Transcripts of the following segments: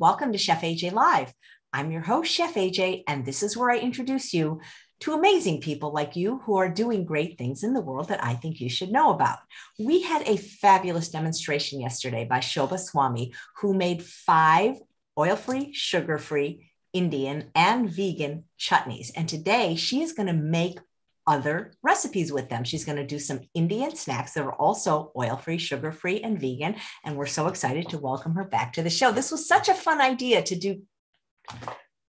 Welcome to Chef AJ Live. I'm your host, Chef AJ, and this is where I introduce you to amazing people like you who are doing great things in the world that I think you should know about. We had a fabulous demonstration yesterday by Shobha Swamy, who made five oil free, sugar free, Indian, and vegan chutneys. And today she is going to make other recipes with them. She's going to do some Indian snacks that are also oil free, sugar free, and vegan. And we're so excited to welcome her back to the show. This was such a fun idea to do.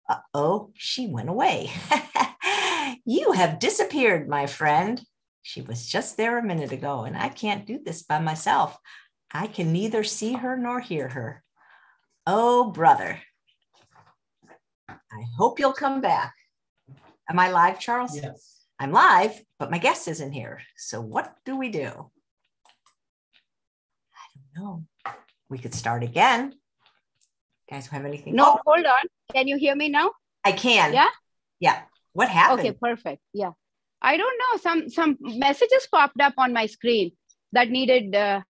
Uh oh, she went away. you have disappeared, my friend. She was just there a minute ago, and I can't do this by myself. I can neither see her nor hear her. Oh, brother. I hope you'll come back. Am I live, Charles? Yes. I'm live, but my guest isn't here. So what do we do? I don't know. We could start again. You guys have anything? No, oh. hold on. Can you hear me now? I can. Yeah. Yeah. What happened? Okay, perfect. Yeah. I don't know. Some some messages popped up on my screen that needed uh,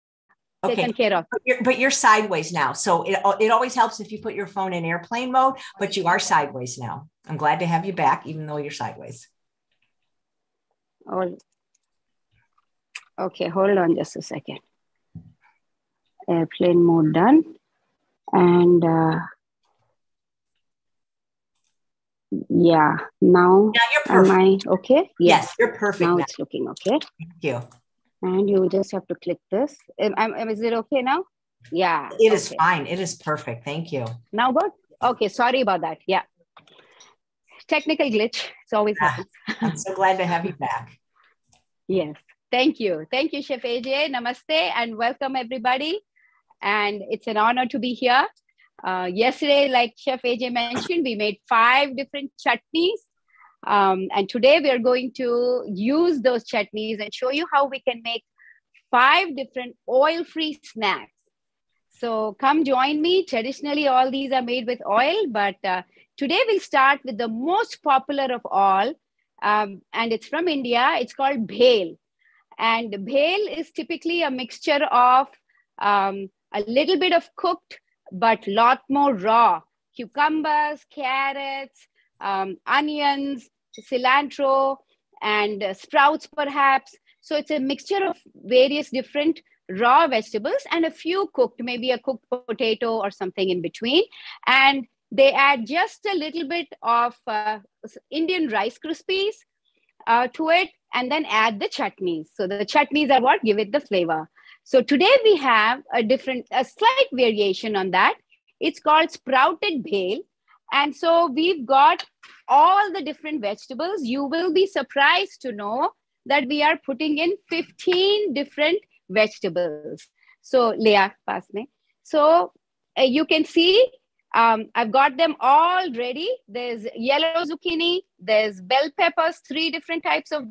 okay. taken care of. But you're, but you're sideways now, so it it always helps if you put your phone in airplane mode. But you are sideways now. I'm glad to have you back, even though you're sideways. Oh, okay, hold on just a second. Airplane mode done. And uh, yeah, now, now you're perfect. am I okay? Yes, you're perfect. Now, now, it's looking okay. Thank you. And you just have to click this. Am, am, is it okay now? Yeah. It okay. is fine. It is perfect. Thank you. Now good? Okay, sorry about that. Yeah technical glitch. It's always ah, happens. I'm so glad to have you back. yes. Thank you. Thank you, Chef AJ. Namaste and welcome everybody. And it's an honor to be here. Uh, yesterday, like Chef AJ mentioned, we made five different chutneys. Um, and today we are going to use those chutneys and show you how we can make five different oil-free snacks. So come join me. Traditionally, all these are made with oil, but uh, Today we'll start with the most popular of all, um, and it's from India. It's called bhel. And bhel is typically a mixture of um, a little bit of cooked, but lot more raw cucumbers, carrots, um, onions, cilantro, and uh, sprouts perhaps. So it's a mixture of various different raw vegetables and a few cooked, maybe a cooked potato or something in between. And they add just a little bit of uh, Indian rice krispies uh, to it and then add the chutneys. So the chutneys are what give it the flavor. So today we have a different, a slight variation on that. It's called sprouted bhel. And so we've got all the different vegetables. You will be surprised to know that we are putting in 15 different vegetables. So Leah, pass me. So uh, you can see um, I've got them all ready. There's yellow zucchini, there's bell peppers, three different types of.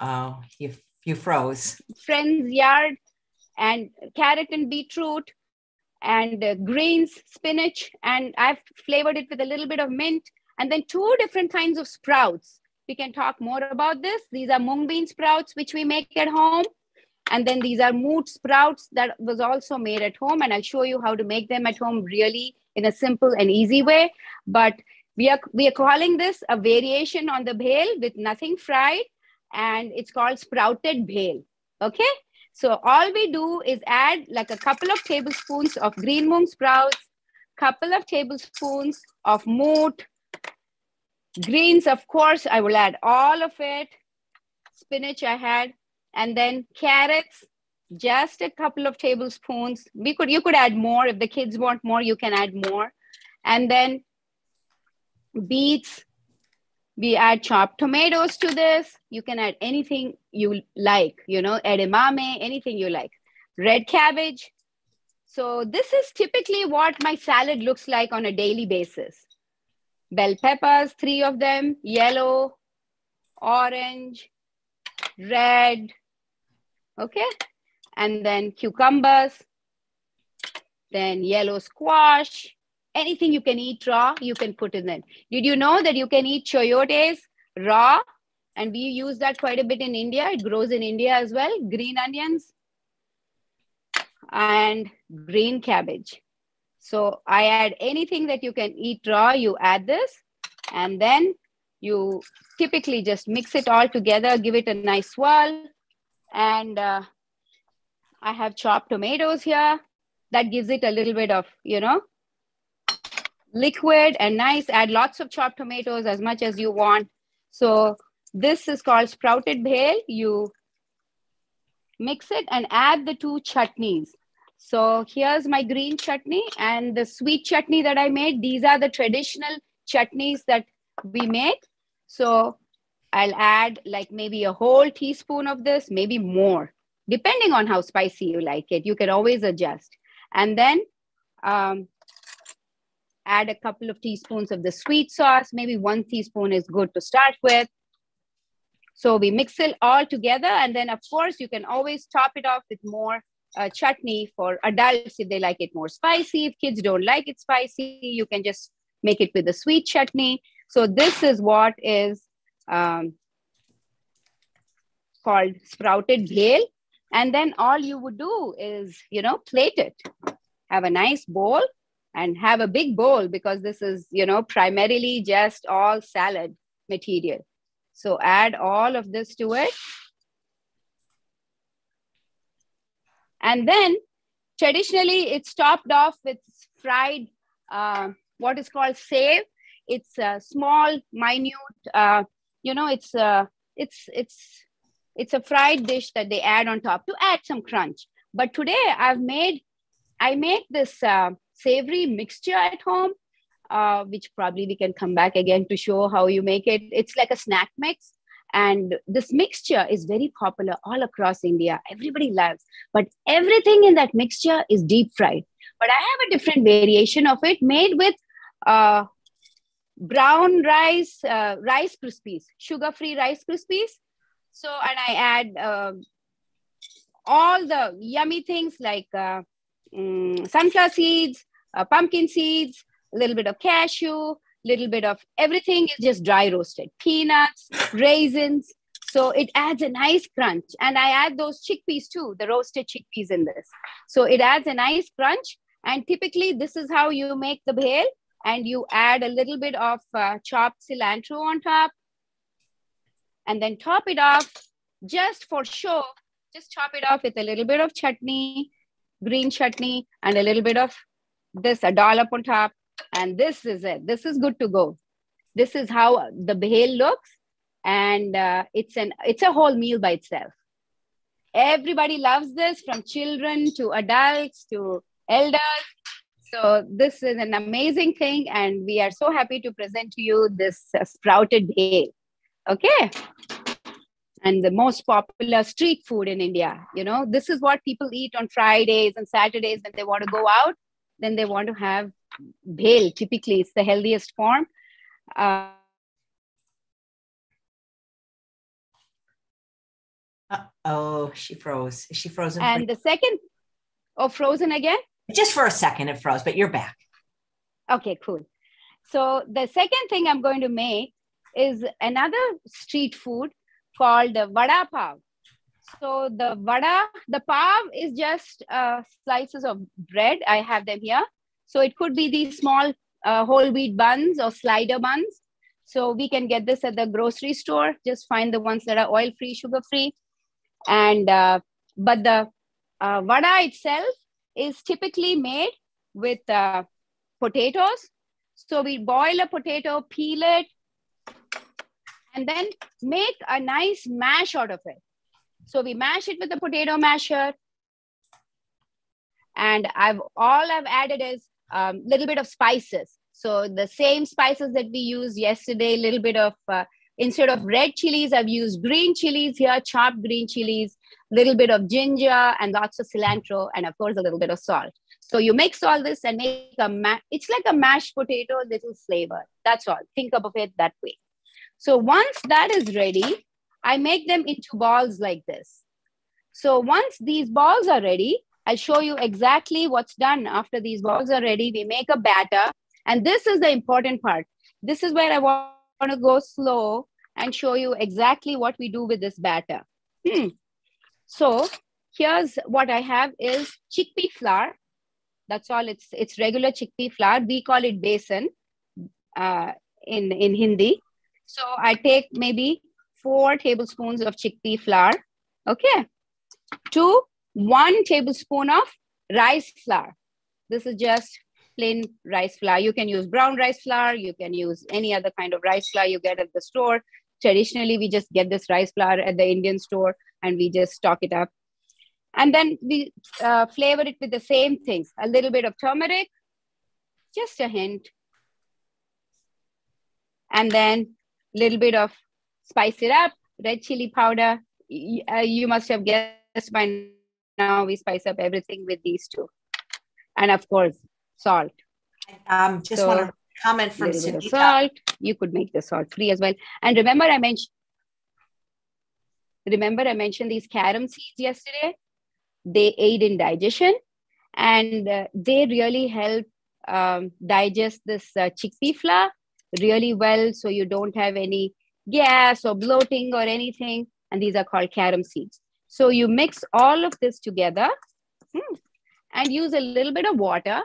oh, you, you froze. Friend's yard and carrot and beetroot and uh, greens, spinach, and I've flavored it with a little bit of mint. And then two different kinds of sprouts. We can talk more about this. These are mung bean sprouts, which we make at home. And then these are moot sprouts that was also made at home. And I'll show you how to make them at home really in a simple and easy way. But we are, we are calling this a variation on the bhel with nothing fried. And it's called sprouted bhel. Okay. So all we do is add like a couple of tablespoons of green mung sprouts, couple of tablespoons of moot, greens, of course, I will add all of it. Spinach I had, and then carrots just a couple of tablespoons. We could you could add more. If the kids want more you can add more. And then beets we add chopped tomatoes to this. You can add anything you like you know edamame anything you like. Red cabbage. So this is typically what my salad looks like on a daily basis. Bell peppers three of them. Yellow orange red okay? And then cucumbers, then yellow squash, anything you can eat raw, you can put in it. Did you know that you can eat chayotes raw? And we use that quite a bit in India. It grows in India as well. Green onions. and green cabbage. So I add anything that you can eat raw, you add this, and then you typically just mix it all together, give it a nice swirl. And uh, I have chopped tomatoes here. That gives it a little bit of, you know, liquid and nice. Add lots of chopped tomatoes as much as you want. So this is called sprouted bhel. You mix it and add the two chutneys. So here's my green chutney and the sweet chutney that I made. These are the traditional chutneys that we make. So I'll add like maybe a whole teaspoon of this, maybe more, depending on how spicy you like it. You can always adjust. And then um, add a couple of teaspoons of the sweet sauce. Maybe one teaspoon is good to start with. So we mix it all together. And then, of course, you can always top it off with more uh, chutney for adults if they like it more spicy. If kids don't like it spicy, you can just make it with a sweet chutney. So this is what is um, called sprouted bhel. And then all you would do is, you know, plate it. Have a nice bowl and have a big bowl because this is, you know, primarily just all salad material. So add all of this to it. And then traditionally it's topped off with fried, uh, what is called sev. It's a small, minute, uh, you know, it's, a it's, it's, it's a fried dish that they add on top to add some crunch. But today I've made, I make this uh, savory mixture at home, uh, which probably we can come back again to show how you make it. It's like a snack mix. And this mixture is very popular all across India. Everybody loves, but everything in that mixture is deep fried. But I have a different variation of it made with uh, brown rice, uh, rice krispies, sugar-free rice krispies. So, and I add uh, all the yummy things like um, sunflower seeds, uh, pumpkin seeds, a little bit of cashew, little bit of everything is just dry roasted. Peanuts raisins. So it adds a nice crunch. And i add those chickpeas too the roasted chickpeas in this. So it adds a nice crunch. And typically this is how you make the bhel and you add a little bit of uh, chopped cilantro on top. And then top it off just for show. Just chop it off with a little bit of chutney green chutney and a little bit of this a dollop on top. And this is it. This is good to go. This is how the bhel looks. And uh, it's an it's a whole meal by itself. Everybody loves this from children to adults to elders so this is an amazing thing and we are so happy to present to you this uh, sprouted bhel okay and the most popular street food in india you know this is what people eat on fridays and saturdays when they want to go out then they want to have bhel. Typically, it's the healthiest form. Uh, oh, she froze. Is she frozen? And the second, oh, frozen again? Just for a second, it froze, but you're back. Okay, cool. So the second thing I'm going to make is another street food called the vada pav. So the vada, the pav is just uh, slices of bread. I have them here. So it could be these small uh, whole wheat buns or slider buns. So we can get this at the grocery store. Just find the ones that are oil free, sugar free. And uh, but the uh, vada itself is typically made with uh, potatoes. So we boil a potato, peel it, and then make a nice mash out of it. So we mash it with the potato masher. And I've all I've added is a um, little bit of spices. So the same spices that we used yesterday, a little bit of, uh, instead of red chilies, I've used green chilies here, chopped green chilies, little bit of ginger and lots of cilantro, and of course a little bit of salt. So you mix all this and make a, ma- it's like a mashed potato, little flavor. That's all. Think of it that way. So once that is ready, I make them into balls like this. So once these balls are ready, I'll show you exactly what's done after these balls are ready. We make a batter. And this is the important part. This is where I want to go slow and show you exactly what we do with this batter. Hmm. So here's what I have is chickpea flour. That's all. It's it's regular chickpea flour. We call it besan uh, in in Hindi. So I take maybe four tablespoons of chickpea flour. Okay, to one tablespoon of rice flour. This is just plain rice flour. You can use brown rice flour. You can use any other kind of rice flour you get at the store. Traditionally, we just get this rice flour at the Indian store and we just stock it up. And then we uh, flavor it with the same things a little bit of turmeric, just a hint. And then a little bit of spice it up, red chili powder. Uh, you must have guessed by now we spice up everything with these two. And of course, salt. Um, just so, want to comment from Sunita. Salt. You could make the salt free as well. And remember, I mentioned. Remember, I mentioned these carom seeds yesterday. They aid in digestion, and uh, they really help um, digest this uh, chickpea flour really well, so you don't have any gas or bloating or anything. And these are called carom seeds. So you mix all of this together hmm, and use a little bit of water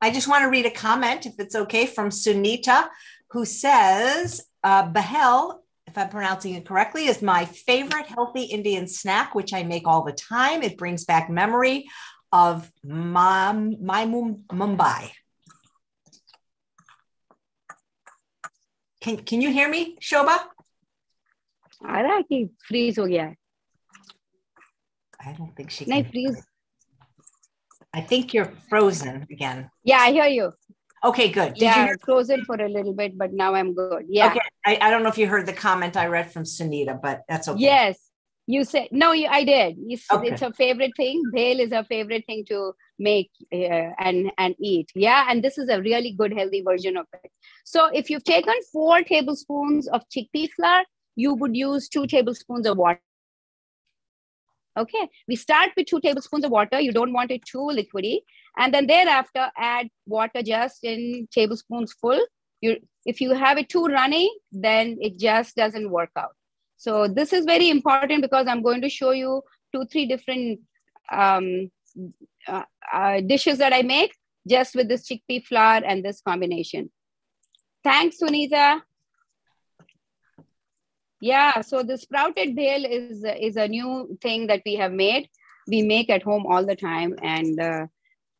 I just want to read a comment, if it's okay, from Sunita, who says, uh, Bahel, if I'm pronouncing it correctly, is my favorite healthy Indian snack, which I make all the time. It brings back memory of my, my Mumbai. Can, can you hear me, Shobha? अरे की fridge yeah. I don't think she can. नहीं fridge I think you're frozen again. Yeah, I hear you. Okay, good. Did yeah, you hear- frozen for a little bit, but now I'm good. Yeah. Okay. I, I don't know if you heard the comment I read from Sunita, but that's okay. Yes. You said, no, you, I did. You okay. It's a favorite thing. Bhel is a favorite thing to make uh, and, and eat. Yeah. And this is a really good, healthy version of it. So if you've taken four tablespoons of chickpea flour, you would use two tablespoons of water Okay, we start with two tablespoons of water. You don't want it too liquidy. And then thereafter, add water just in tablespoons full. You, if you have it too runny, then it just doesn't work out. So this is very important because I'm going to show you two, three different um, uh, uh, dishes that I make just with this chickpea flour and this combination. Thanks, Sunita. Yeah, so the sprouted bhel is is a new thing that we have made. We make at home all the time, and uh,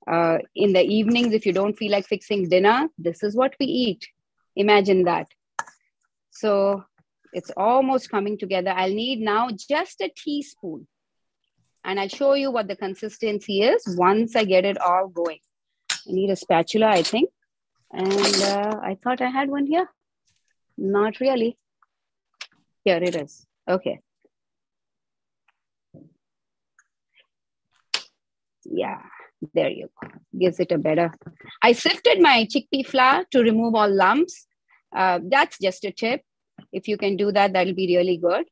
uh, in the evenings, if you don't feel like fixing dinner, this is what we eat. Imagine that. So it's almost coming together. I'll need now just a teaspoon, and I'll show you what the consistency is once I get it all going. I need a spatula, I think, and uh, I thought I had one here. Not really. Here it is. Okay. Yeah, there you go. Gives it a better. I sifted my chickpea flour to remove all lumps. Uh, that's just a tip. If you can do that, that'll be really good.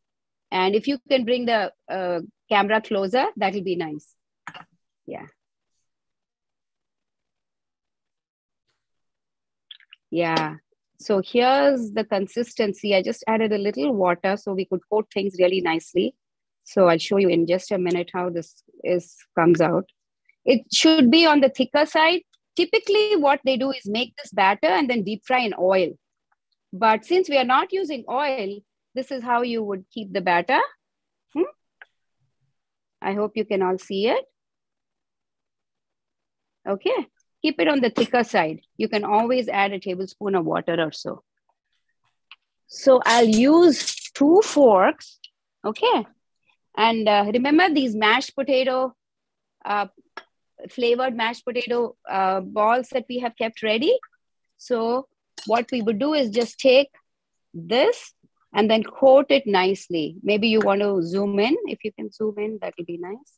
And if you can bring the uh, camera closer, that'll be nice. Yeah. Yeah. So here's the consistency. I just added a little water so we could coat things really nicely. So I'll show you in just a minute how this is comes out. It should be on the thicker side. Typically what they do is make this batter and then deep fry in oil. But since we are not using oil, this is how you would keep the batter. Hmm? I hope you can all see it. Okay keep it on the thicker side. You can always add a tablespoon of water or so. So I'll use two forks, okay? And uh, remember these mashed potato, uh, flavored mashed potato uh, balls that we have kept ready? So what we would do is just take this and then coat it nicely. Maybe you want to zoom in. If you can zoom in, that would be nice.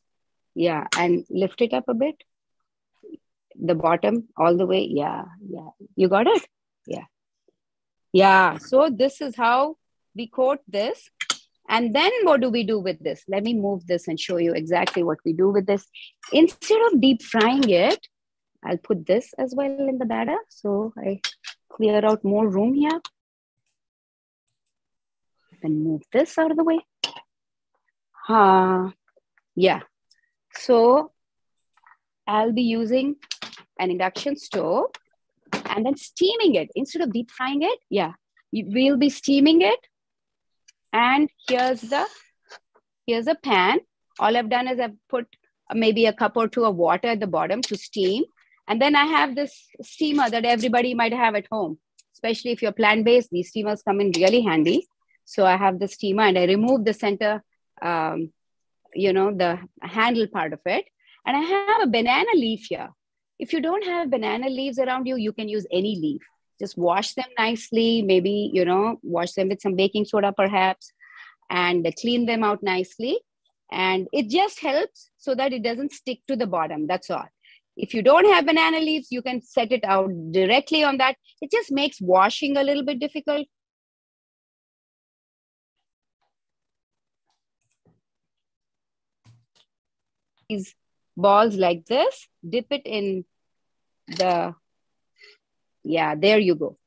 Yeah, and lift it up a bit the bottom all the way? Yeah yeah. You got it? Yeah. Yeah so this is how we coat this. And then what do we do with this? Let me move this and show you exactly what we do with this. Instead of deep frying it i'll put this as well in the batter. So i clear out more room here. And move this out of the way. Uh, yeah. So I'll be using an induction stove and then steaming it instead of deep frying it. Yeah, we'll be steaming it. And here's the here's a pan. All I've done is I've put maybe a cup or two of water at the bottom to steam. And then I have this steamer that everybody might have at home, especially if you're plant-based. These steamers come in really handy. So I have the steamer and I remove the center, um, you know, the handle part of it. And I have a banana leaf here. If you don't have banana leaves around you, you can use any leaf. Just wash them nicely, maybe, you know, wash them with some baking soda perhaps, and clean them out nicely. And it just helps so that it doesn't stick to the bottom. That's all. If you don't have banana leaves, you can set it out directly on that. It just makes washing a little bit difficult. These balls like this, dip it in the, yeah, there you go.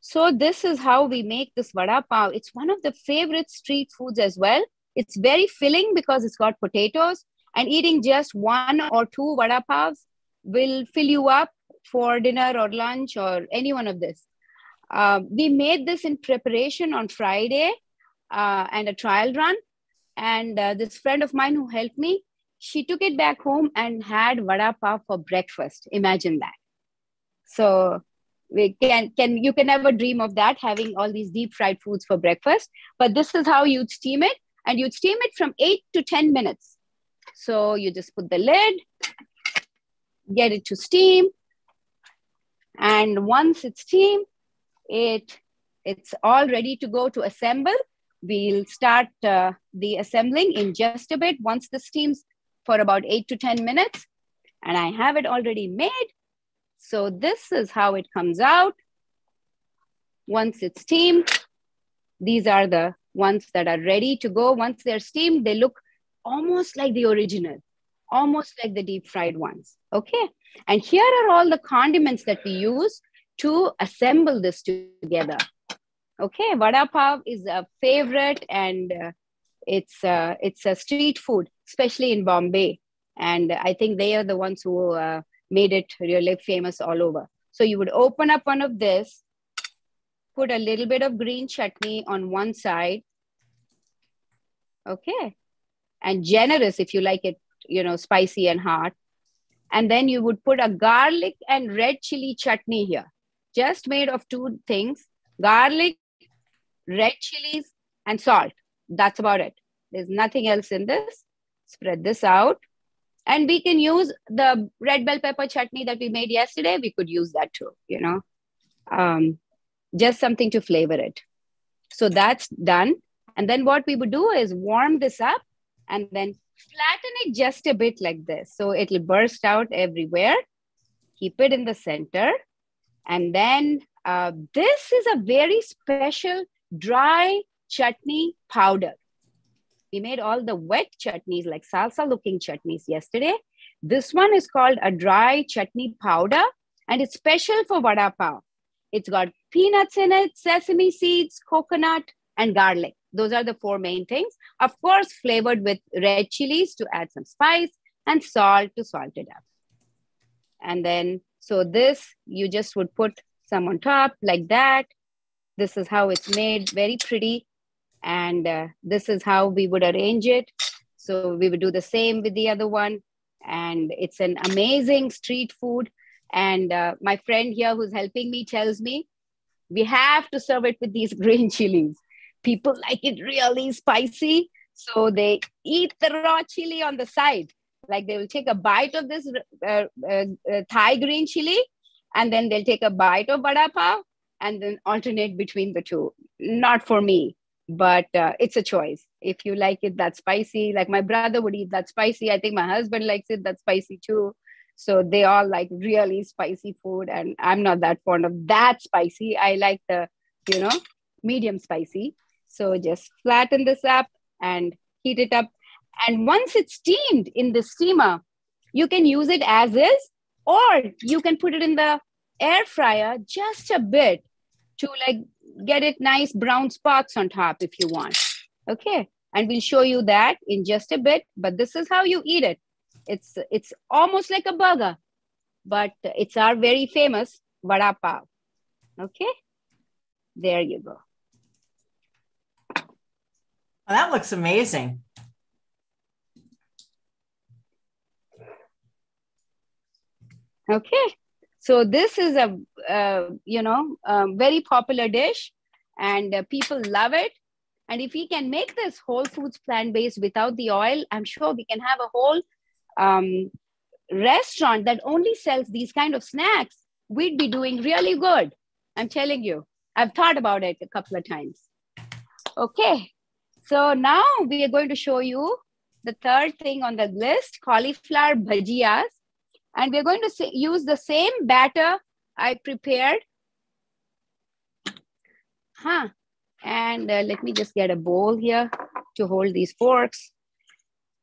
So this is how we make this vada pav. It's one of the favorite street foods as well. It's very filling because it's got potatoes and eating just one or two vada pavs will fill you up for dinner or lunch or any one of this. Uh, we made this in preparation on Friday uh, and a trial run. And uh, this friend of mine who helped me, she took it back home and had vada pav for breakfast. Imagine that. So we can can you can never dream of that having all these deep fried foods for breakfast. But this is how you'd steam it, and you'd steam it from eight to ten minutes. So you just put the lid, get it to steam. And once it's steamed, it, it's all ready to go to assemble. We'll start uh, the assembling in just a bit once the steams for about eight to 10 minutes. And I have it already made. So this is how it comes out. Once it's steamed, these are the ones that are ready to go. Once they're steamed, they look almost like the original almost like the deep fried ones. Okay. And here are all the condiments that we use to assemble this together. Okay. Vada pav is a favorite and uh, it's, uh, it's a street food, especially in Bombay. And I think they are the ones who uh, made it really famous all over. So you would open up one of this, put a little bit of green chutney on one side. Okay. And generous if you like it you know, spicy and hot. And then you would put a garlic and red chili chutney here, just made of two things garlic, red chilies, and salt. That's about it. There's nothing else in this. Spread this out. And we can use the red bell pepper chutney that we made yesterday. We could use that too, you know, um, just something to flavor it. So that's done. And then what we would do is warm this up and then flatten it just a bit like this. So it'll burst out everywhere. Keep it in the center. And then uh, this is a very special dry chutney powder. We made all the wet chutneys like salsa looking chutneys yesterday. This one is called a dry chutney powder and it's special for vada pav. It's got peanuts in it, sesame seeds, coconut, and garlic. Those are the four main things. Of course, flavored with red chilies to add some spice and salt to salt it up. And then, so this, you just would put some on top like that. This is how it's made, very pretty. And uh, this is how we would arrange it. So we would do the same with the other one. And it's an amazing street food. And uh, my friend here who's helping me tells me we have to serve it with these green chilies people like it really spicy. So they eat the raw chili on the side. Like they will take a bite of this uh, uh, uh, Thai green chili and then they'll take a bite of vada pav and then alternate between the two. Not for me, but uh, it's a choice. If you like it that spicy, like my brother would eat that spicy. I think my husband likes it that spicy too. So they all like really spicy food, and I'm not that fond of that spicy. I like the, you know, medium spicy. So just flatten this up and heat it up. And once it's steamed in the steamer, you can use it as is, or you can put it in the air fryer just a bit to like get it nice brown spots on top if you want. Okay. And we'll show you that in just a bit. But this is how you eat it. It's it's almost like a burger, but it's our very famous vada pav. Okay. There you go. Well, that looks amazing. Okay. So this is a uh, you know very popular dish, and uh, people love it. And if we can make this whole foods plant based without the oil, I'm sure we can have a whole um, restaurant that only sells these kind of snacks. We'd be doing really good. I'm telling you. I've thought about it a couple of times. Okay. So now we are going to show you the third thing on the list cauliflower bhajiyas and we're going to use the same batter I prepared. Huh. And uh, let me just get a bowl here to hold these forks.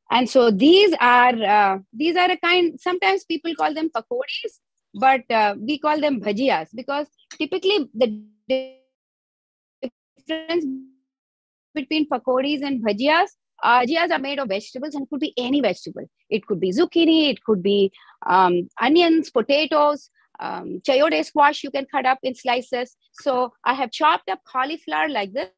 And so these are uh, these are a kind. Sometimes people call them pakodis, but uh, we call them bhajiyas because typically the difference between pakodis and bhajiyas uh, are made of vegetables and could be any vegetable. It could be zucchini, it could be um, onions, potatoes, um, chayote squash you can cut up in slices. So I have chopped up cauliflower like this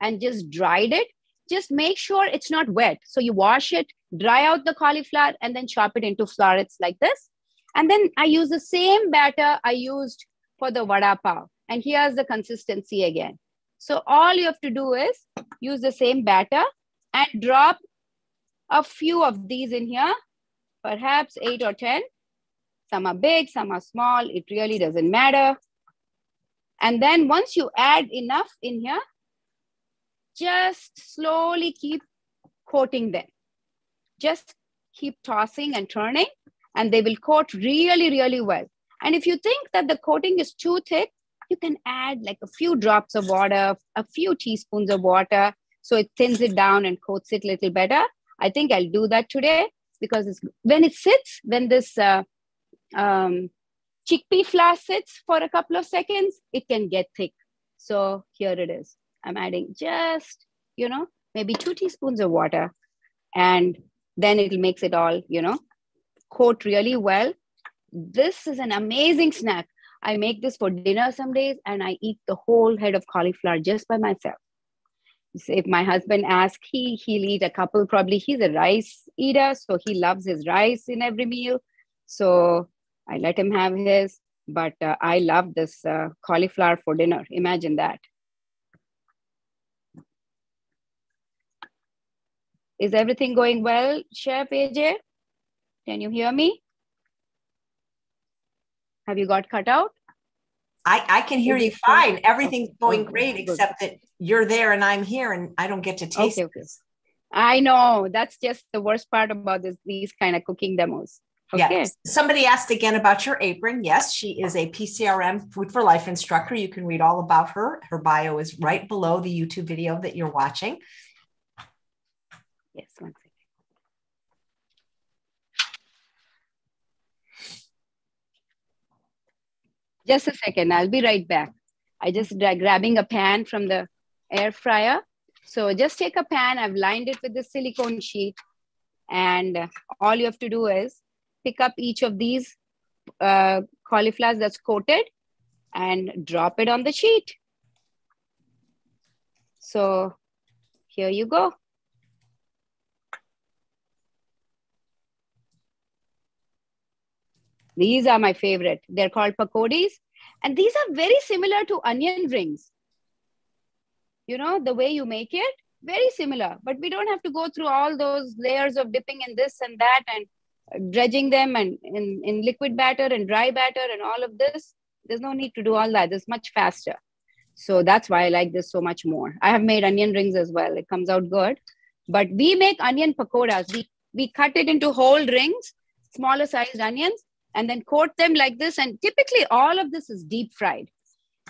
and just dried it. Just make sure it's not wet. So you wash it, dry out the cauliflower, and then chop it into florets like this. And then I use the same batter I used for the vada pav. And here's the consistency again. So all you have to do is use the same batter and drop a few of these in here, perhaps eight or 10. Some are big, some are small. It really doesn't matter. And then once you add enough in here, just slowly keep coating them. Just keep tossing and turning and they will coat really, really well. And if you think that the coating is too thick, you can add like a few drops of water, a few teaspoons of water, so it thins it down and coats it a little better. I think I'll do that today because when it sits, when this uh, um, chickpea flour sits for a couple of seconds, it can get thick. So here it is. I'm adding just, you know, maybe two teaspoons of water and then it makes it all, you know, coat really well. This is an amazing snack. I make this for dinner some days and I eat the whole head of cauliflower just by myself if my husband asks, he he'll eat a couple. Probably he's a rice eater, so he loves his rice in every meal. So I let him have his. But uh, I love this uh, cauliflower for dinner. Imagine that. Is everything going well, Chef AJ? Can you hear me? Have you got cut out? I, I can hear you fine. Everything's going great, except that you're there and I'm here and I don't get to taste okay, okay. this. I know. That's just the worst part about this, these kind of cooking demos. Okay. Yes. Somebody asked again about your apron. Yes, she is a PCRM Food for Life instructor. You can read all about her. Her bio is right below the YouTube video that you're watching. Yes, one Just a second, I'll be right back. I just grabbing a pan from the air fryer. So just take a pan, I've lined it with the silicone sheet and all you have to do is pick up each of these uh, cauliflowers that's coated and drop it on the sheet. So here you go. These are my favorite. They're called pakodis. And these are very similar to onion rings. You know, the way you make it, very similar. But we don't have to go through all those layers of dipping in this and that and dredging them and in, in liquid batter and dry batter and all of this. There's no need to do all that. It's much faster. So that's why I like this so much more. I have made onion rings as well. It comes out good. But we make onion pakoras. We, we cut it into whole rings, smaller sized onions, and then coat them like this. And typically, all of this is deep fried,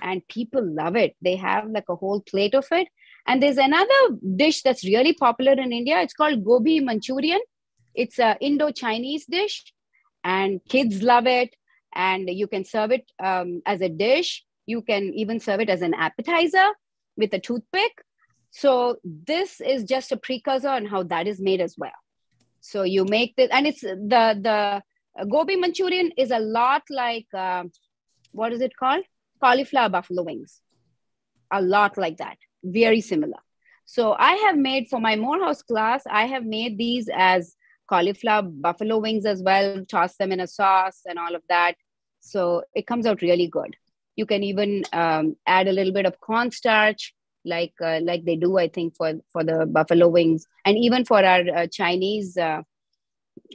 and people love it. They have like a whole plate of it. And there's another dish that's really popular in India. It's called gobi Manchurian. It's a Indo Chinese dish, and kids love it. And you can serve it um, as a dish You can even serve it as an appetizer with a toothpick. So this is just a precursor on how that is made as well. So you make this, and it's the the gobi Manchurian is a lot like uh, what is it called? Cauliflower buffalo wings. A lot like that. Very similar. So I have made for my Morehouse class, I have made these as cauliflower buffalo wings as well, toss them in a sauce and all of that. So it comes out really good. You can even um, add a little bit of cornstarch, like uh, like they do, I think, for for the buffalo wings, and even for our uh, Chinese uh,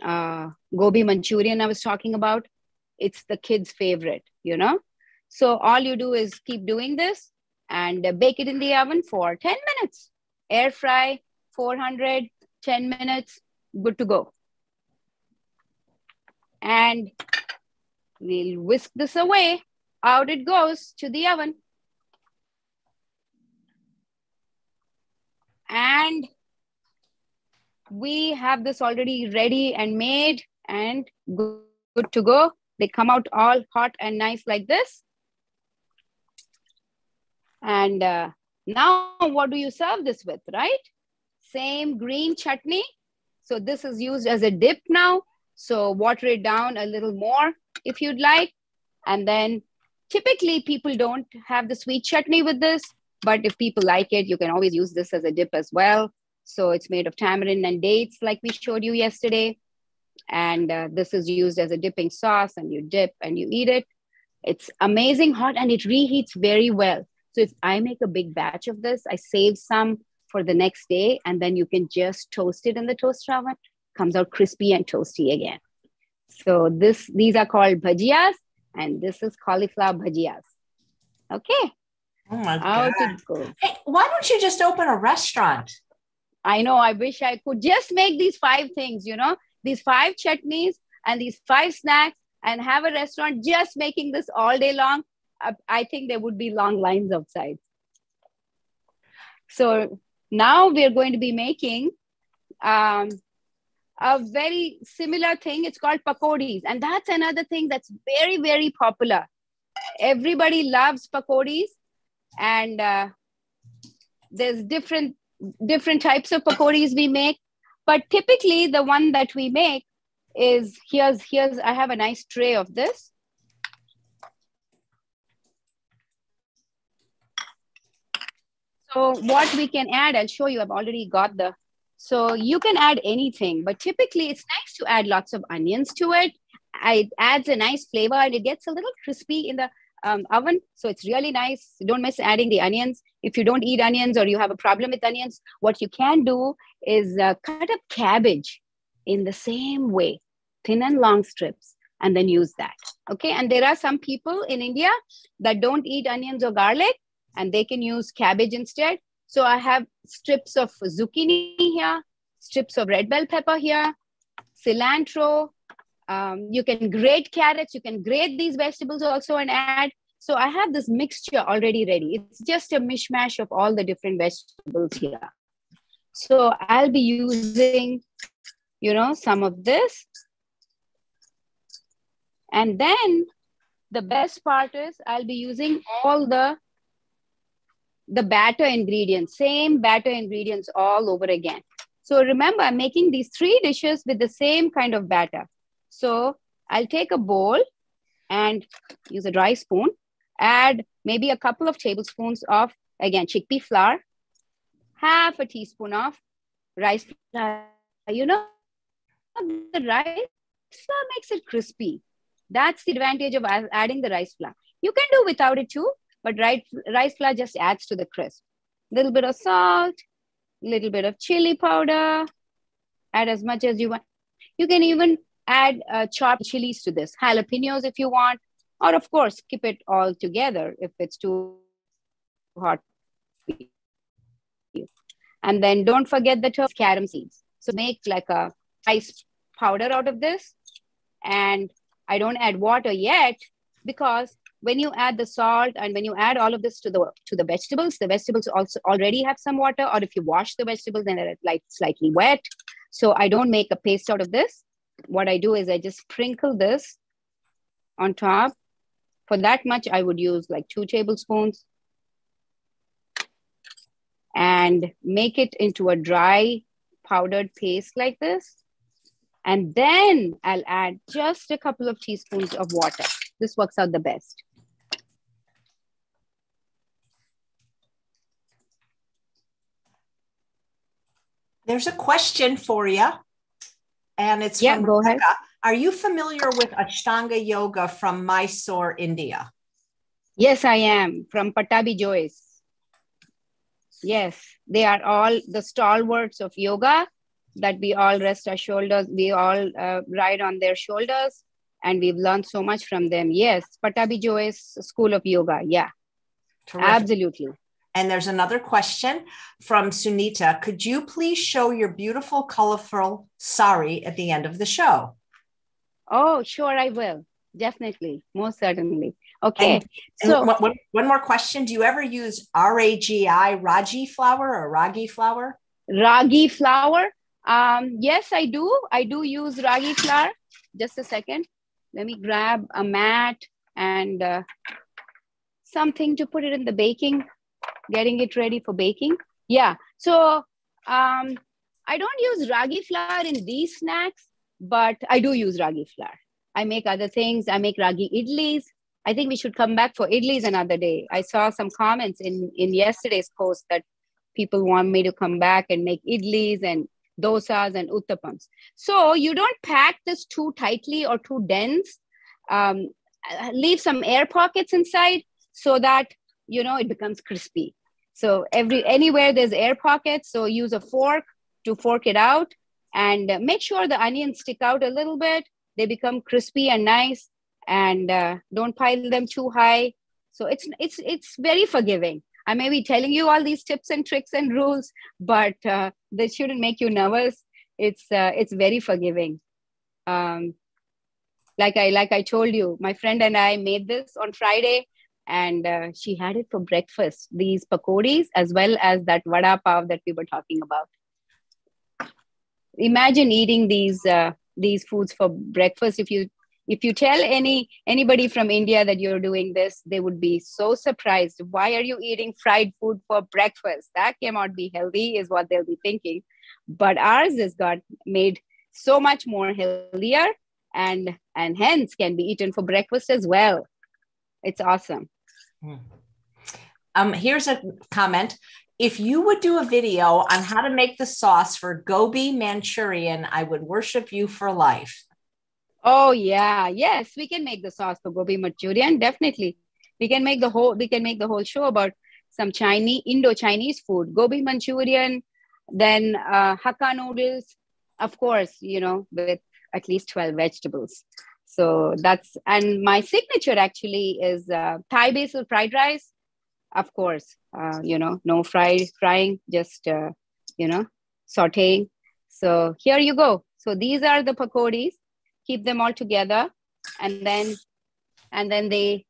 uh gobi Manchurian I was talking about. It's the kids' favorite, you know. So all you do is keep doing this and bake it in the oven for 10 minutes. Air fry, 400, 10 minutes, good to go. And we'll whisk this away. Out it goes to the oven. And we have this already ready and made and good, to go. They come out all hot and nice like this. And uh, now what do you serve this with, right? Same green chutney. So this is used as a dip now. So water it down a little more if you'd like. And then typically people don't have the sweet chutney with this, but if people like it, you can always use this as a dip as well. So it's made of tamarind and dates like we showed you yesterday. And uh, this is used as a dipping sauce and you dip and you eat it. It's amazing hot and it reheats very well. So if I make a big batch of this, I save some for the next day, and then you can just toast it in the toaster oven. Comes out crispy and toasty again. So this these are called bhajias, and this is cauliflower bhajias. Okay. Oh my god! Hey, why don't you just open a restaurant? I know. I wish I could just make these five things. You know, these five chutneys and these five snacks, and have a restaurant just making this all day long I think there would be long lines outside. So now we're going to be making um, a very similar thing. It's called pakodis. And that's another thing that's very, very popular. Everybody loves pakodis. And uh, there's different different types of pakodis we make. But typically the one that we make is here's here's I have a nice tray of this. So what we can add, I'll show you, I've already got the, so you can add anything, but typically it's nice to add lots of onions to it. It adds a nice flavor and it gets a little crispy in the um, oven. So it's really nice. Don't miss adding the onions. If you don't eat onions or you have a problem with onions, what you can do is uh, cut up cabbage in the same way, thin and long strips, and then use that. Okay. And there are some people in India that don't eat onions or garlic and they can use cabbage instead. So I have strips of zucchini here, strips of red bell pepper here, cilantro. Um, you can grate carrots. You can grate these vegetables also and add. So I have this mixture already ready. It's just a mishmash of all the different vegetables here. So I'll be using, you know, some of this. And then the best part is I'll be using all the the batter ingredients, same batter ingredients all over again. So remember, I'm making these three dishes with the same kind of batter. So I'll take a bowl and use a dry spoon, add maybe a couple of tablespoons of, again, chickpea flour, half a teaspoon of rice flour. You know, the rice flour makes it crispy. That's the advantage of adding the rice flour. You can do without it too, but rice, rice flour just adds to the crisp. Little bit of salt, little bit of chili powder, add as much as you want. You can even add uh, chopped chilies to this, jalapenos if you want, or of course, keep it all together if it's too hot. And then don't forget the carom seeds. So make like a ice powder out of this. And I don't add water yet because when you add the salt and when you add all of this to the to the vegetables the vegetables also already have some water or if you wash the vegetables then they're like slightly wet so i don't make a paste out of this what i do is i just sprinkle this on top For that much, I would use like two tablespoons and make it into a dry powdered paste like this. And then I'll add just a couple of teaspoons of water. This works out the best. There's a question for you, and it's yeah, from go ahead. Are you familiar with Ashtanga Yoga from Mysore, India? Yes, I am from Pattabhi Jois. Yes, they are all the stalwarts of yoga that we all rest our shoulders, we all uh, ride on their shoulders, and we've learned so much from them. Yes, Pattabhi Jois School of Yoga. Yeah, Terrific. absolutely. And there's another question from Sunita. Could you please show your beautiful, colorful sari at the end of the show? Oh, sure, I will. Definitely, most certainly. Okay. And, and so, one, one- more question. Do you ever use R-A-G-I, Raji flour or Ragi flour? ragi flour. Um, yes, I do. I do use ragi flour. Just a second. Let me grab a mat and uh, something to put it in the baking, getting it ready for baking. Yeah. So um, I don't use ragi flour in these snacks, but I do use ragi flour. I make other things. I make ragi idlis. I think we should come back for idlis another day. I saw some comments in in yesterday's post that people want me to come back and make idlis and dosas and uttapams. So you don't pack this too tightly or too dense. Um, uh, leave some air pockets inside so that you know it becomes crispy. So every anywhere there's air pockets, so use a fork to fork it out and make sure the onions stick out a little bit. They become crispy and nice, and uh, don't pile them too high. So it's it's it's very forgiving. I may be telling you all these tips and tricks and rules, but uh, this shouldn't make you nervous. It's uh, it's very forgiving. Um, like I like I told you, my friend and I made this on Friday, and uh, she had it for breakfast. These pakodis as well as that vada pav that we were talking about. Imagine eating these uh, these foods for breakfast. If you if you tell any anybody from India that you're doing this, they would be so surprised. Why are you eating fried food for breakfast? That cannot be healthy, is what they'll be thinking. But ours is got made so much more healthier and and hence can be eaten for breakfast as well. It's awesome. Um, here's a comment. If you would do a video on how to make the sauce for gobi Manchurian, I would worship you for life. Oh yeah, yes, we can make the sauce for gobi Manchurian. Definitely, we can make the whole we can make the whole show about some Chinese Indo Chinese food, gobi Manchurian, then uh, Hakka noodles, of course, you know, with at least twelve vegetables. So that's and my signature actually is uh, Thai basil fried rice. Of course, uh, you know, no fry frying, just uh, you know, sautéing. So here you go. So these are the pakodis keep them all together and then and then they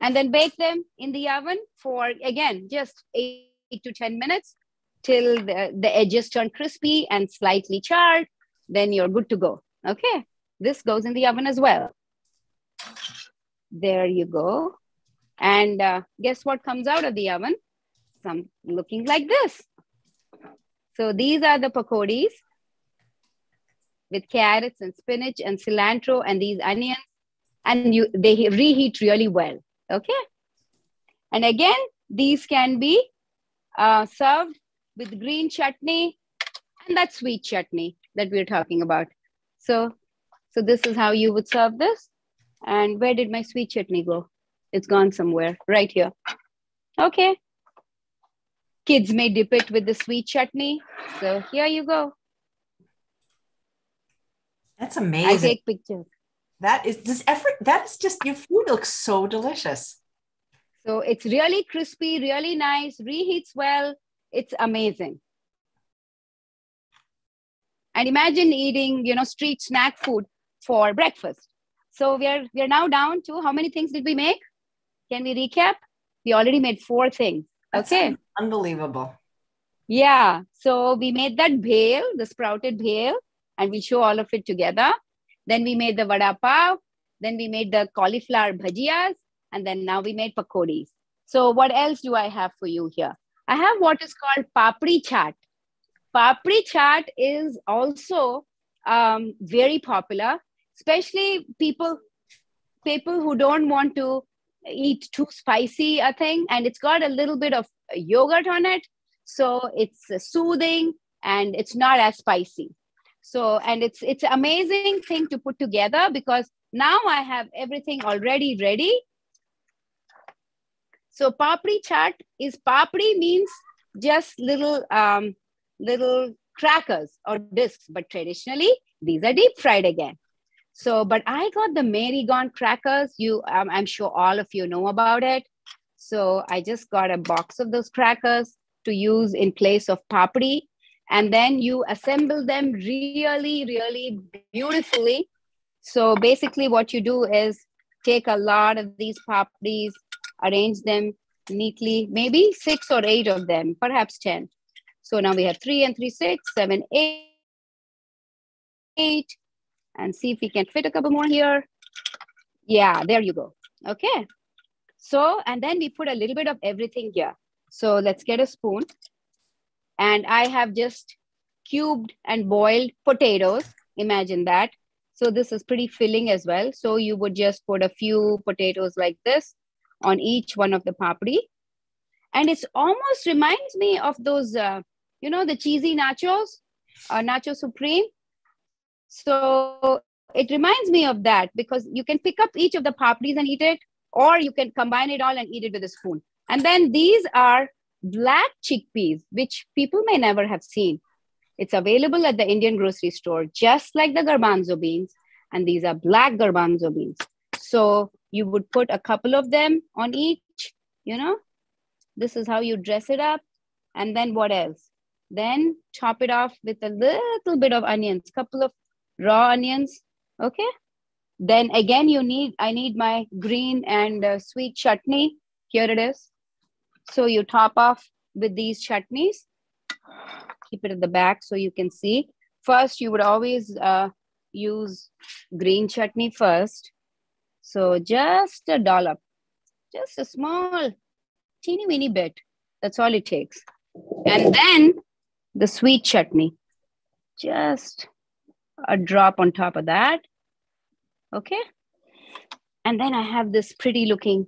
and then bake them in the oven for again just eight to ten minutes till the, the edges turn crispy and slightly charred then you're good to go okay this goes in the oven as well. There you go. And uh, guess what comes out of the oven? Some looking like this. So these are the pakodis with carrots and spinach and cilantro and these onions. And you they reheat really well okay? And again these can be uh, served with green chutney and that sweet chutney that we're talking about. So so this is how you would serve this and where did my sweet chutney go it's gone somewhere right here okay kids may dip it with the sweet chutney so here you go That's amazing. I take pictures. that is this effort. That is just your food looks so delicious. So it's really crispy, really nice, reheats well. It's amazing. And imagine eating, you know, street snack food for breakfast. So we are we are now down to how many things did we make? Can we recap? We already made four things. That's Okay. unbelievable. Yeah. So we made that bhel, the sprouted bhel, and we'll show all of it together. Then we made the vada pav. Then we made the cauliflower bhajiyas. and then now we made pakodis. So what else do I have for you here? I have what is called papri chaat. Papri chaat is also um, very popular, especially people people who don't want to eat too spicy a thing, and it's got a little bit of yogurt on it, so it's soothing and it's not as spicy. So and it's it's amazing thing to put together because now I have everything already ready. So papri chaat is papri means just little um, little crackers or discs, but traditionally these are deep fried again. So, but I got the Mary's Gone crackers. You, um, I'm sure all of you know about it. So I just got a box of those crackers to use in place of papri, and then you assemble them really, really beautifully. So basically, what you do is take a lot of these papris, arrange them neatly, maybe six or eight of them, perhaps ten. So now we have three and three, six, seven, eight eight and see if we can fit a couple more here. Yeah, there you go. Okay. So, and then we put a little bit of everything here. So let's get a spoon. And I have just cubed and boiled potatoes. Imagine that. So this is pretty filling as well. So you would just put a few potatoes like this on each one of the papri. And it almost reminds me of those, uh, you know, the cheesy nachos, uh, Nacho Supreme. So it reminds me of that because you can pick up each of the papris and eat it, or you can combine it all and eat it with a spoon. And then these are black chickpeas, which people may never have seen. It's available at the Indian grocery store, just like the garbanzo beans. And these are black garbanzo beans. So you would put a couple of them on each, you know. This is how you dress it up. And then what else? Then chop it off with a little bit of onions, couple of raw onions okay? Then again you need i need my green and uh, sweet chutney. Here it is. So you top off with these chutneys. Keep it at the back so you can see. First you would always uh, use green chutney first. So just a dollop. Just a small teeny weeny bit. That's all it takes. And then the sweet chutney. Just a drop on top of that. Okay. And then I have this pretty looking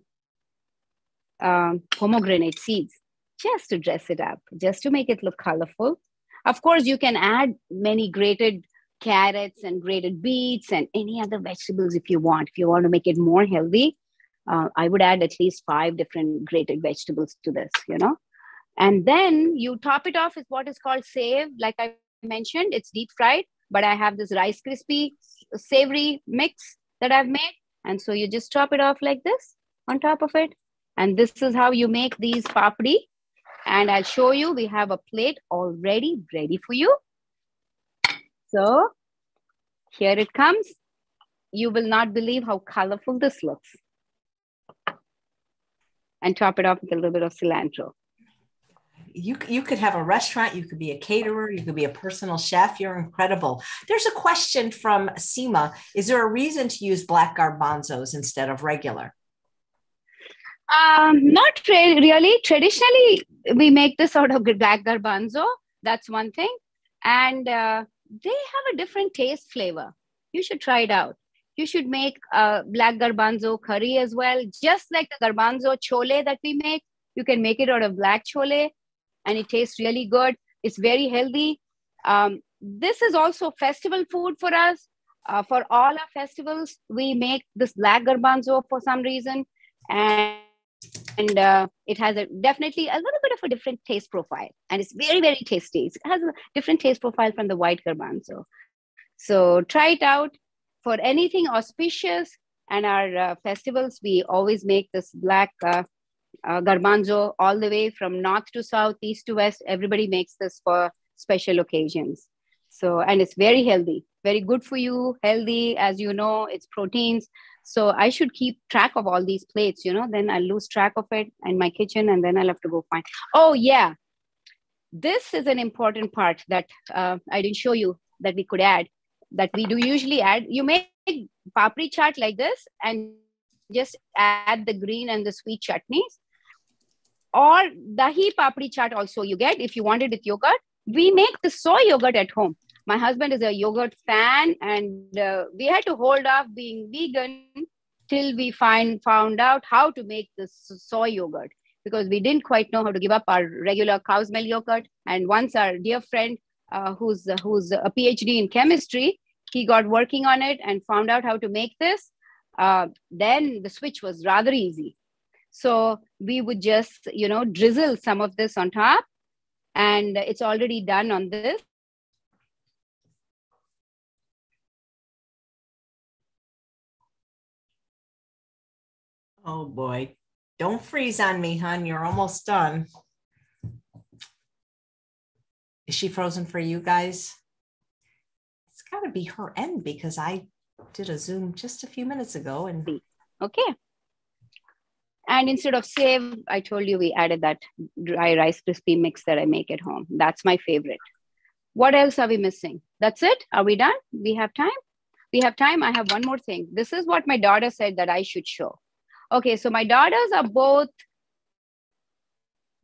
um, pomegranate seeds just to dress it up, just to make it look colorful. Of course, you can add many grated carrots and grated beets and any other vegetables if you want. If you want to make it more healthy, uh, I would add at least five different grated vegetables to this, you know. And then you top it off with what is called sev. Like I mentioned, it's deep fried but I have this Rice Krispie savory mix that I've made. And so you just top it off like this on top of it. And this is how you make these papri. And I'll show you, we have a plate already ready for you. So here it comes. You will not believe how colorful this looks. And top it off with a little bit of cilantro you you could have a restaurant you could be a caterer you could be a personal chef you're incredible. There's a question from Seema is there a reason to use black garbanzos instead of regular? Um, not re- really. Traditionally we make this out of black garbanzo. That's one thing. And uh, they have a different taste flavor. You should try it out. You should make a black garbanzo curry as well. Just like the garbanzo chole that we make you can make it out of black chole and it tastes really good. It's very healthy. Um, this is also festival food for us. Uh, for all our festivals, we make this black garbanzo for some reason, and and uh, it has a definitely a little bit of a different taste profile, and it's very very tasty. It has a different taste profile from the white garbanzo. So try it out for anything auspicious. And our uh, festivals, we always make this black uh, garbanzo all the way from north to south, east to west. Everybody makes this for special occasions. So, and it's very healthy, very good for you, healthy. As you know, it's proteins. So I should keep track of all these plates, you know, then I'll lose track of it in my kitchen and then I'll have to go find. Oh, yeah. This is an important part that uh, I didn't show you that we could add that we do usually add. You make papri chaat like this and just add the green and the sweet chutneys. Or dahi papri chaat also you get if you want it with yogurt. We make the soy yogurt at home. My husband is a yogurt fan, and uh, we had to hold off being vegan till we find found out how to make this soy yogurt because we didn't quite know how to give up our regular cow's milk yogurt. And once our dear friend, uh, who's uh, who's a PhD in chemistry, he got working on it and found out how to make this. Uh, then the switch was rather easy. So we would just, you know, drizzle some of this on top, and it's already done on this. Oh boy. Don't freeze on me, hon. You're almost done. Is she frozen for you guys? It's got to be her end because I did a Zoom just a few minutes ago and okay. And instead of sev, I told you we added that dry rice crispy mix that I make at home. That's my favorite. What else are we missing? That's it. Are we done? We have time? We have time. I have one more thing. This is what my daughter said that I should show. Okay, so my daughters are both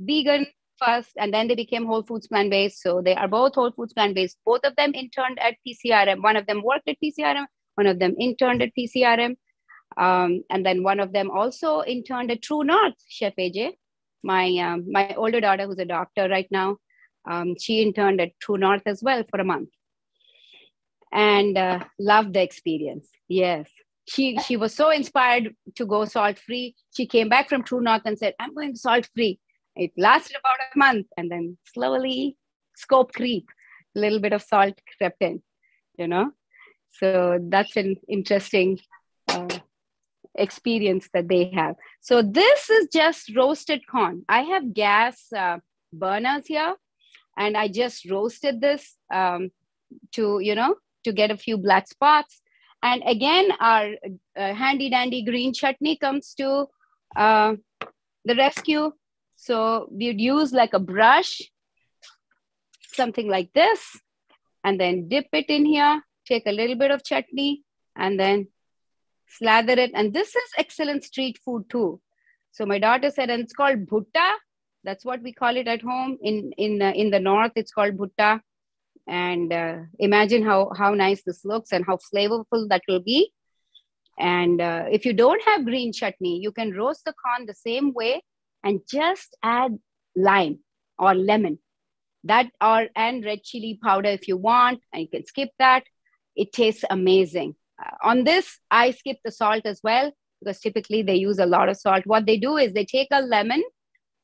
vegan first, and then they became Whole Foods plant based. So they are both Whole Foods plant based. Both of them interned at PCRM. One of them worked at PCRM. One of them interned at PCRM. Um, and then one of them also interned at True North, Chef AJ. My um, my older daughter, who's a doctor right now, um, she interned at True North as well for a month, and uh, loved the experience. Yes, she she was so inspired to go salt free. She came back from true north and said i'm going to salt free. It lasted about a month and then slowly scope creep. A little bit of salt crept in you know? So that's an interesting experience that they have. So this is just roasted corn. I have gas uh, burners here and i just roasted this um, to you know to get a few black spots. And again, our uh, handy dandy green chutney comes to uh, the rescue. So we'd use like a brush, something like this, and then dip it in here, take a little bit of chutney, and then slather it. And this is excellent street food too. So my daughter said, and it's called bhutta. That's what we call it at home. In in uh, in the north, it's called bhutta and uh, imagine how how nice this looks and how flavorful that will be and uh, if you don't have green chutney you can roast the corn the same way and just add lime or lemon that or and red chili powder if you want and you can skip that it tastes amazing on this i skip the salt as well because typically they use a lot of salt what they do is they take a lemon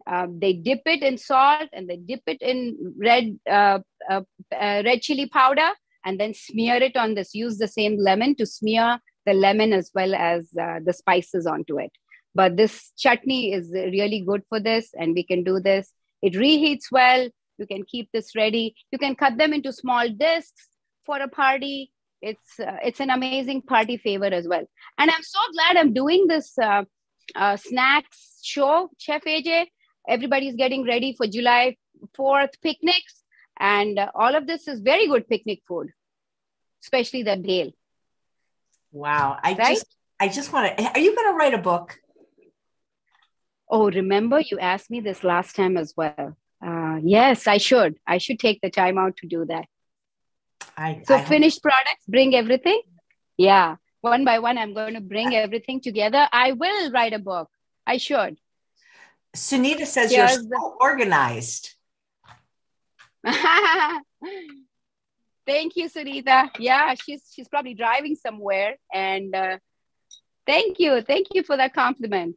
um, they dip it in salt and they dip it in red uh, uh, uh, red chili powder and then smear it on this. Use the same lemon to smear the lemon as well as uh, the spices onto it. But this chutney is really good for this, and we can do this. It reheats well. You can keep this ready. You can cut them into small discs for a party. It's uh, it's an amazing party favor as well. And I'm so glad I'm doing this uh, snacks show, Chef AJ, everybody's getting ready for July 4th picnics. And uh, all of this is very good picnic food, especially the bhel. Wow. I right? just I just want to are you going to write a book? Oh, remember you asked me this last time as well. Uh, yes, I should. I should take the time out to do that. I, so I finished products, bring everything. Yeah, one by one, I'm going to bring everything together. I will write a book. I should. Sunita says you're so organized. thank you, Sunita. Yeah, she's she's probably driving somewhere, and uh, thank you, thank you for that compliment.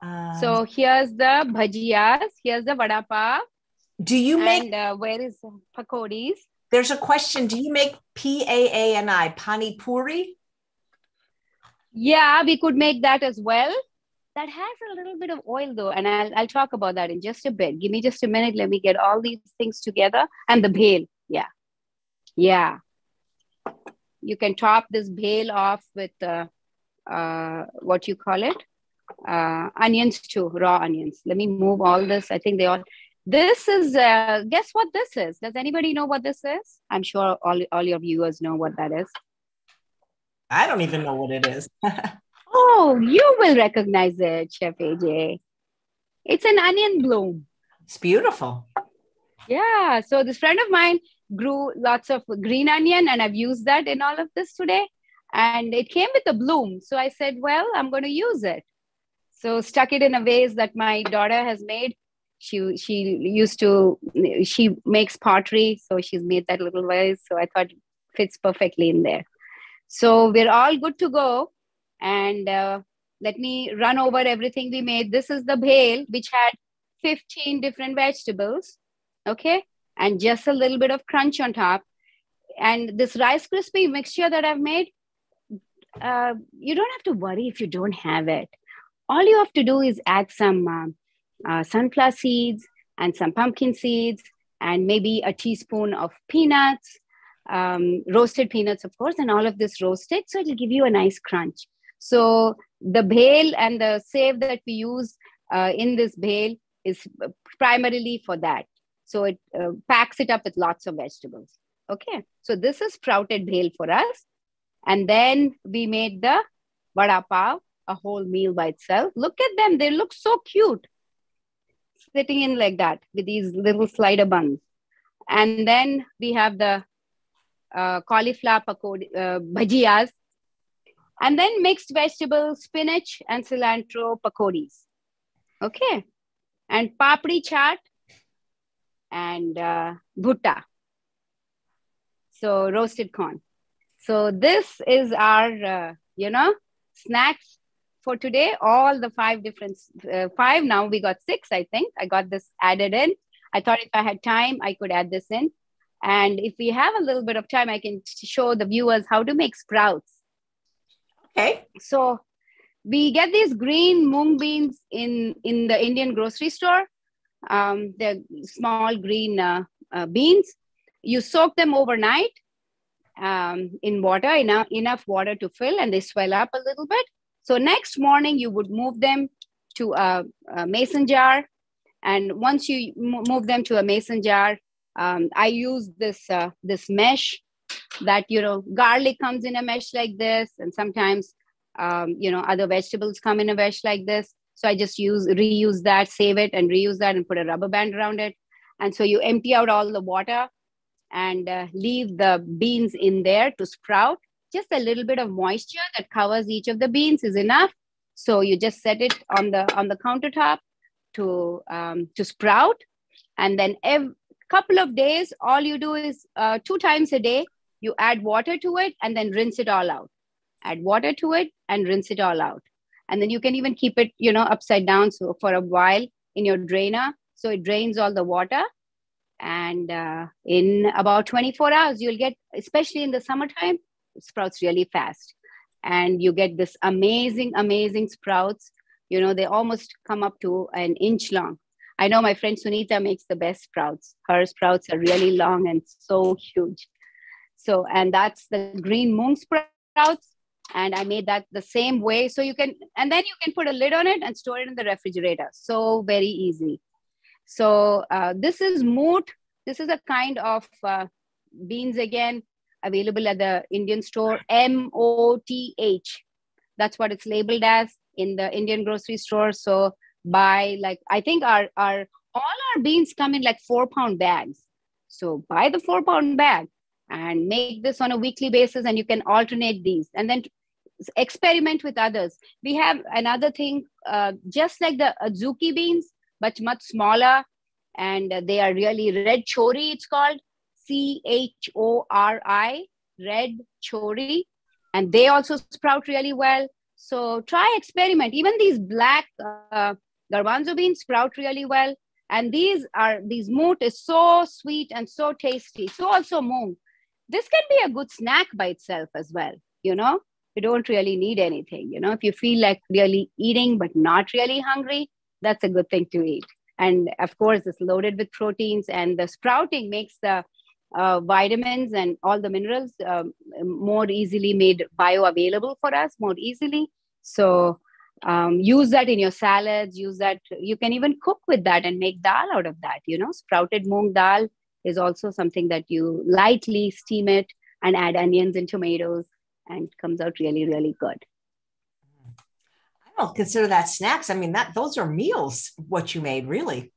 Um, so here's the bhajiyas. Here's the vada pav. Do you make? And uh, where is pakodis? There's a question. Do you make P A A N I pani puri? Yeah, we could make that as well. That has a little bit of oil though and I'll, I'll talk about that in just a bit. Give me just a minute. Let me get all these things together. And the bhel. Yeah. Yeah. You can top this bhel off with uh, uh, what you call it? Uh, onions too. Raw onions. Let me move all this. I think they all this is uh, guess what this is does anybody know what this is i'm sure all, all your viewers know what that is i don't even know what it is Oh, you will recognize it, Chef AJ. It's an onion bloom. It's beautiful. Yeah. So this friend of mine grew lots of green onion, and I've used that in all of this today. And it came with a bloom. So I said, well, I'm going to use it. So stuck it in a vase that my daughter has made. She she used to she makes pottery, so she's made that little vase. So I thought it fits perfectly in there. So we're all good to go. And uh, let me run over everything we made. This is the bhel, which had 15 different vegetables. Okay. And just a little bit of crunch on top. And this rice crispy mixture that I've made, uh, you don't have to worry if you don't have it. All you have to do is add some uh, uh, sunflower seeds and some pumpkin seeds and maybe a teaspoon of peanuts, um, roasted peanuts, of course, and all of this roasted. So it'll give you a nice crunch. So the bhel and the sev that we use uh, in this bhel is primarily for that. So it uh, packs it up with lots of vegetables. Okay, so this is sprouted bhel for us. And then we made the vada pav, a whole meal by itself. Look at them, they look so cute. Sitting in like that with these little slider buns. And then we have the uh, cauliflower pakodi, uh, bhajiyas, and then mixed vegetables, spinach and cilantro pakodis. Okay. And papri chaat and uh, bhutta. So roasted corn. So this is our, uh, you know, snacks for today. All the five different, uh, five now we got six, I think. I got this added in. I thought if I had time, I could add this in. And if we have a little bit of time, I can show the viewers how to make sprouts. Okay. So we get these green mung beans in, in the Indian grocery store. Um, they're small green uh, uh, beans. You soak them overnight um, in water, enough, enough water to fill, and they swell up a little bit. So next morning, you would move them to a, a mason jar. And once you move them to a mason jar, um, I use this, uh, this mesh that, you know, garlic comes in a mesh like this. And sometimes, um, you know, other vegetables come in a mesh like this. So I just use, reuse that, save it and reuse that and put a rubber band around it. And so you empty out all the water and uh, leave the beans in there to sprout. Just a little bit of moisture that covers each of the beans is enough. So you just set it on the on the countertop to um, to sprout, and then every couple of days, all you do is uh, two times a day, you add water to it and then rinse it all out. Add water to it and rinse it all out, and then you can even keep it, you know, upside down so for a while in your drainer, so it drains all the water and uh, in about 24 hours you'll get especially in the summertime sprouts really fast. And you get this amazing amazing sprouts. You know they almost come up to an inch long. I know my friend sunita makes the best sprouts. Her sprouts are really long and so huge. So and that's the green mung sprouts. And i made that the same way. So you can and then you can put a lid on it and store it in the refrigerator. So very easy. So uh, this is moot. This is a kind of uh, beans again available at the Indian store. M O T H. That's what it's labeled as in the Indian grocery store. So buy like I think our our all our beans come in like four pound bags. So buy the four pound bag and make this on a weekly basis, and you can alternate these and then experiment with others. We have another thing, uh, just like the azuki beans but much smaller. And they are really red chori, it's called C H O R I, red chori. And they also sprout really well. So try experiment. Even these black uh, garbanzo beans sprout really well. And these are, these moot is so sweet and so tasty. So also moong. This can be a good snack by itself as well, you know? You don't really need anything, you know? If you feel like really eating but not really hungry, that's a good thing to eat. And of course, it's loaded with proteins, and the sprouting makes the uh, vitamins and all the minerals um, more easily made bioavailable for us more easily. So um, use that in your salads. Use that. You can even cook with that and make dal out of that. You know, sprouted moong dal is also something that you lightly steam it and add onions and tomatoes, and comes out really, really good. I don't consider that snacks. I mean, that those are meals, what you made, really.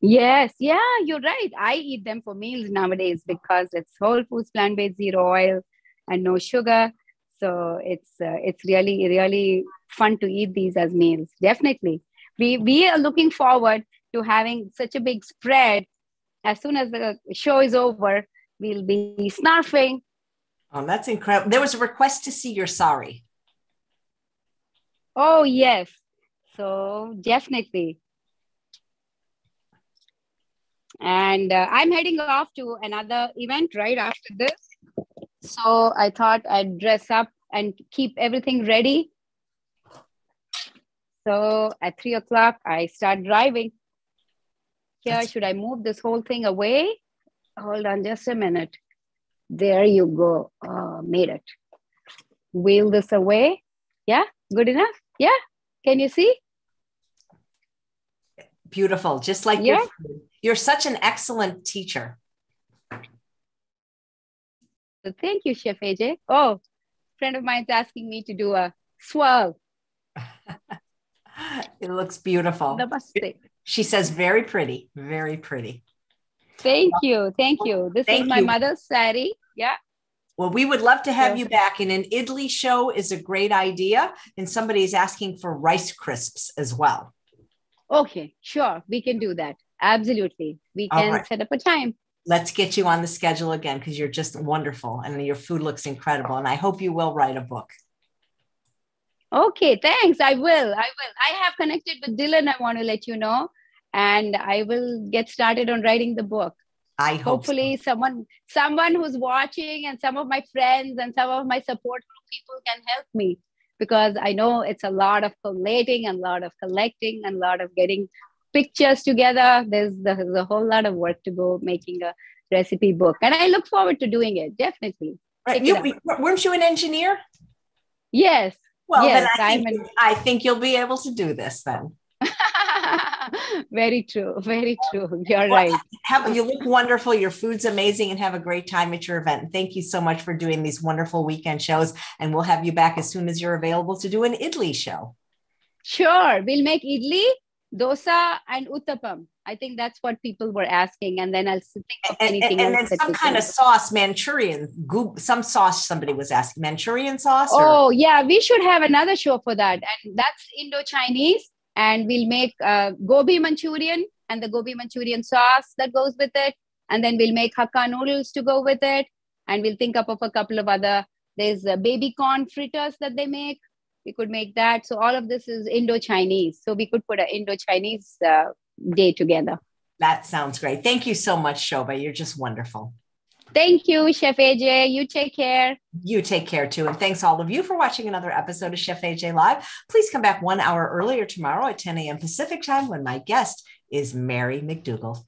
Yes, yeah, you're right. I eat them for meals nowadays because it's whole foods, plant-based, zero oil, and no sugar. So it's uh, it's really really fun to eat these as meals. Definitely, we we are looking forward to having such a big spread. As soon as the show is over, we'll be snarfing. Oh, that's incredible! There was a request to see your sari. Oh yes, so definitely and uh, i'm heading off to another event right after this. So i thought i'd dress up and keep everything ready. So at three o'clock i start driving. Here should i move this whole thing away? Hold on just a minute. There you go. Oh, made it. Wheel this away. Yeah? Good enough? Yeah? Can you see? Beautiful. Just like yeah. Your you're such an excellent teacher. Thank you, Chef AJ. Oh, friend of mine's asking me to do a swirl. it looks beautiful. Namaste. She says very pretty, very pretty. Thank you. Thank you. This Thank is my you. mother's sari. Yeah. Well, we would love to have you back. And an idli show is a great idea. And somebody is asking for rice crisps as well. Okay, sure. We can do that. Absolutely. We can right. set up a time. Let's get you on the schedule again because you're just wonderful and your food looks incredible. And I hope you will write a book. Okay, thanks. I will. I will. I have connected with Dylan. I want to let you know. And I will get started on writing the book. I hope hopefully so. someone someone who's watching and some of my friends and some of my support people can help me because I know it's a lot of collating and a lot of collecting and a lot of getting pictures together. There's, there's a whole lot of work to go making a recipe book. And I look forward to doing it, definitely. Right. You, weren't you an engineer? Yes. Well, yes, I, think, an... I think you'll be able to do this then. very true. Very true. You're well, right. Have, you look wonderful. Your food's amazing and have a great time at your event. Thank you so much for doing these wonderful weekend shows. And we'll have you back as soon as you're available to do an idli show. Sure. We'll make idli dosa and uttapam. I think that's what people were asking, and then I'll think of and, anything and, and then some kind of sauce, Manchurian, some sauce. Somebody was asking Manchurian sauce. Or? Oh yeah, we should have another show for that, and that's Indo Chinese, and we'll make uh, gobi Manchurian and the gobi Manchurian sauce that goes with it, and then we'll make hakka noodles to go with it, and we'll think up of a couple of other. There's uh, baby corn fritters that they make we could make that so all of this is indo-chinese so we could put an indo-chinese uh, day together that sounds great thank you so much Shobha. you're just wonderful Thank you, Chef AJ. You take care. You take care too. And thanks all of you for watching another episode of Chef AJ Live. Please come back one hour earlier tomorrow at 10 a.m. Pacific time when my guest is Mary McDougall.